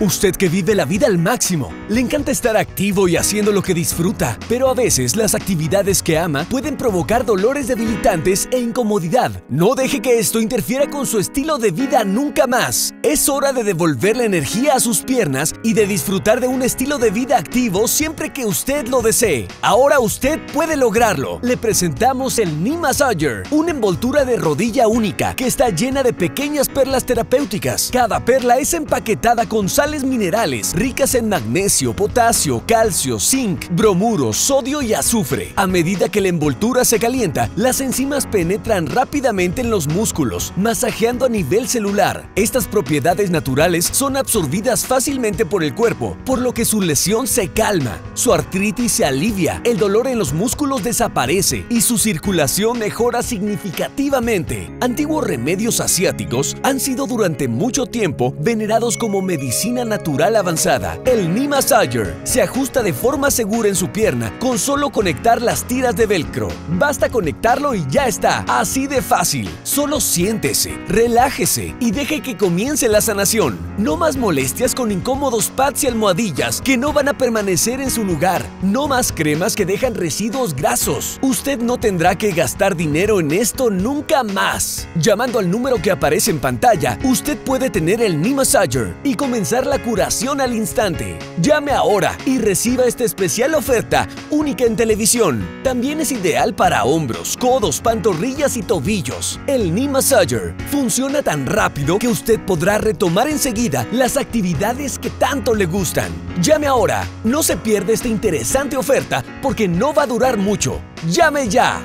Usted que vive la vida al máximo, le encanta estar activo y haciendo lo que disfruta, pero a veces las actividades que ama pueden provocar dolores debilitantes e incomodidad. No deje que esto interfiera con su estilo de vida nunca más. Es hora de devolver la energía a sus piernas y de disfrutar de un estilo de vida activo siempre que usted lo desee. Ahora usted puede lograrlo. Le presentamos el Knee Massager, una envoltura de rodilla única que está llena de pequeñas perlas terapéuticas. Cada perla es empaquetada con sal minerales ricas en magnesio, potasio, calcio, zinc, bromuro, sodio y azufre. A medida que la envoltura se calienta, las enzimas penetran rápidamente en los músculos, masajeando a nivel celular. Estas propiedades naturales son absorbidas fácilmente por el cuerpo, por lo que su lesión se calma, su artritis se alivia, el dolor en los músculos desaparece y su circulación mejora significativamente. Antiguos remedios asiáticos han sido durante mucho tiempo venerados como medicina natural avanzada. El Knee Massager se ajusta de forma segura en su pierna con solo conectar las tiras de velcro. Basta conectarlo y ya está. Así de fácil. Solo siéntese, relájese y deje que comience la sanación. No más molestias con incómodos pads y almohadillas que no van a permanecer en su lugar. No más cremas que dejan residuos grasos. Usted no tendrá que gastar dinero en esto nunca más. Llamando al número que aparece en pantalla, usted puede tener el Knee Massager y comenzar la curación al instante. Llame ahora y reciba esta especial oferta única en televisión. También es ideal para hombros, codos, pantorrillas y tobillos. El Knee Massager funciona tan rápido que usted podrá retomar enseguida las actividades que tanto le gustan. Llame ahora, no se pierda esta interesante oferta porque no va a durar mucho. ¡Llame ya!